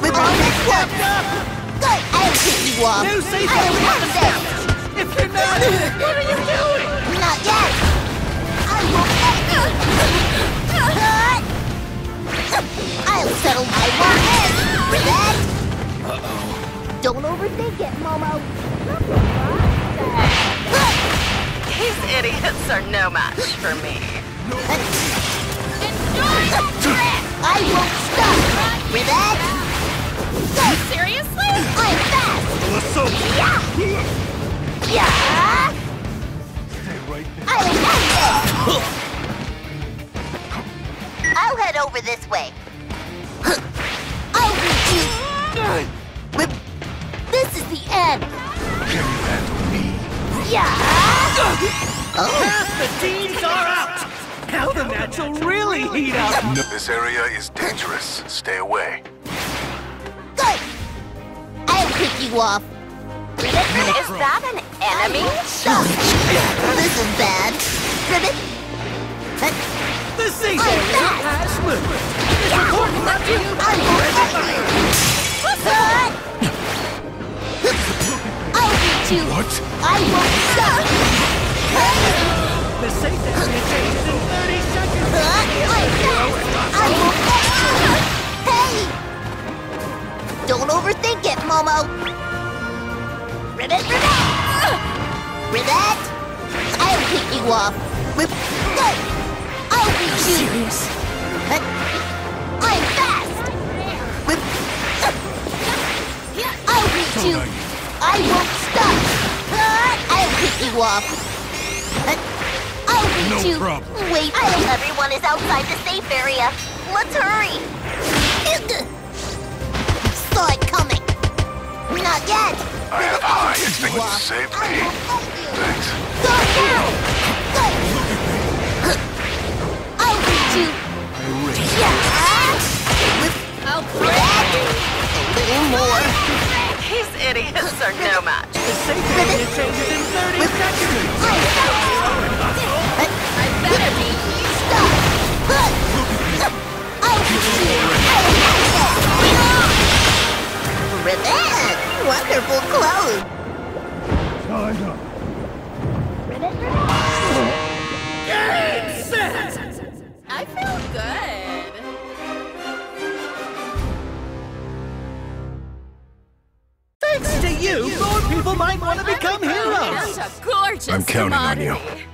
Good. Good. I'll pick you up. No safe I'll way have to this. If you're not, what are you doing? Not yet. I will get you. I'll settle my war in. Ready? Uh-oh. Don't overthink it, Momo. These idiots are no match for me. Enjoy your trip. I won't I'll head over this way. I'll reach you. This is the end. Can you handle me? Yeah. Oh. Half the teams are out. Now the match will really heat up. This area is dangerous. Stay away. Good. I'll pick you off. Is that an enemy? Stop. This is bad. You. What? I won't stop. The safe area changes in 30 seconds. I'm fast. I will get you. Hey. Don't overthink it, Momo. Ribbit, ribbit. Ribbit. I'll pick you off. Rib- Good. I'll beat you. Serious? I'm fast. Rib- I'll beat you. I won't stop. I'll pick you off. I'll beat No you. problem. Wait. Everyone is outside the safe area. Let's hurry. Saw it coming. Not yet. I have high expectations. You saved I me. Thanks. Go now! Idiots are no match. The safe area changes in 30 seconds. I'm I better be. Stop! Good! I'll beat you! I'll have it! Ribbit! You, more people might want to become heroes. And a gorgeous I'm counting on you. commodity.